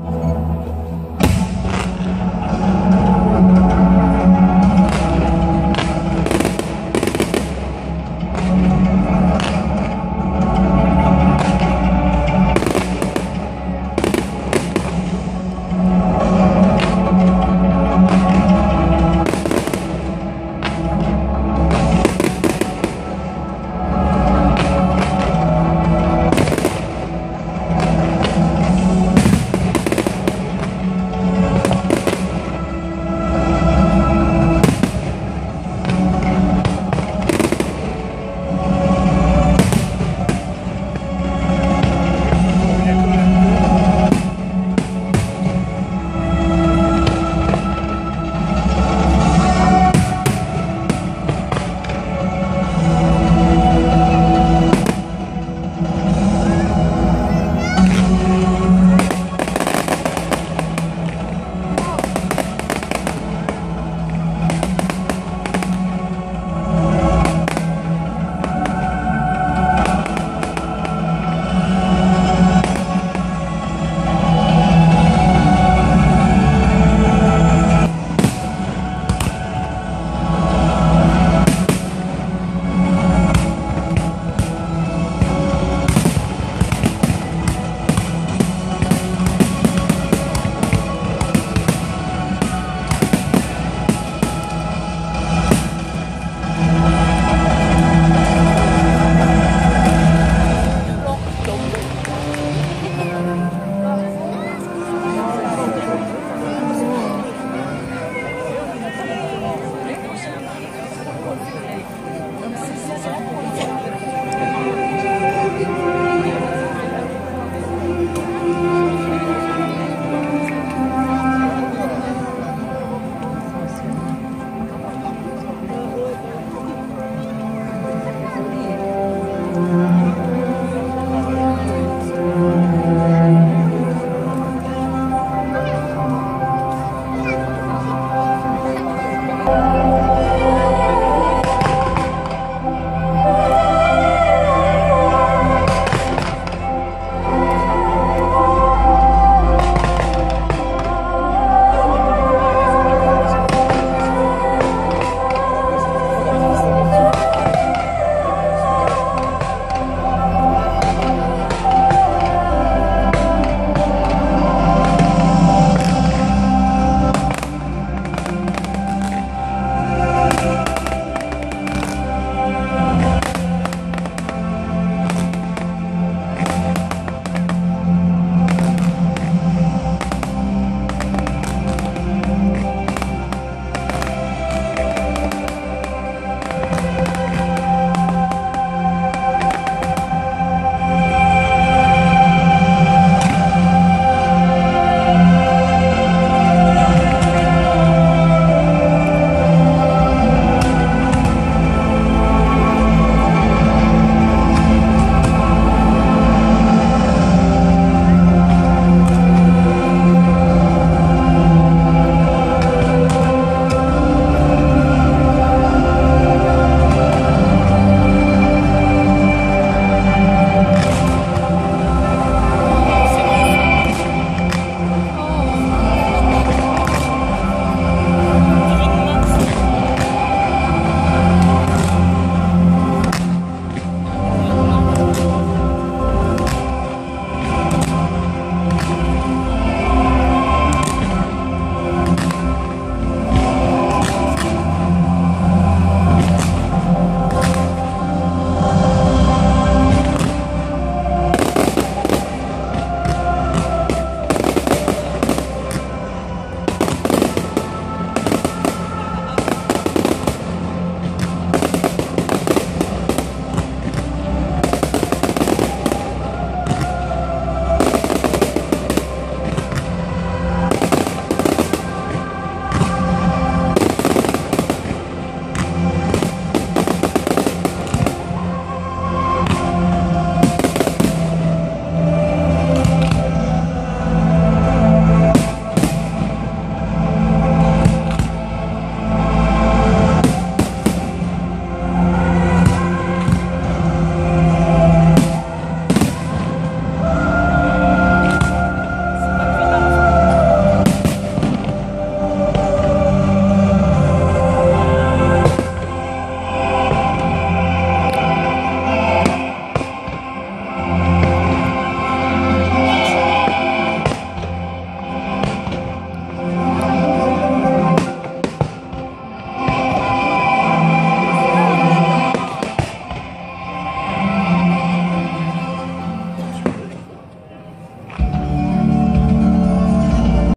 Oh.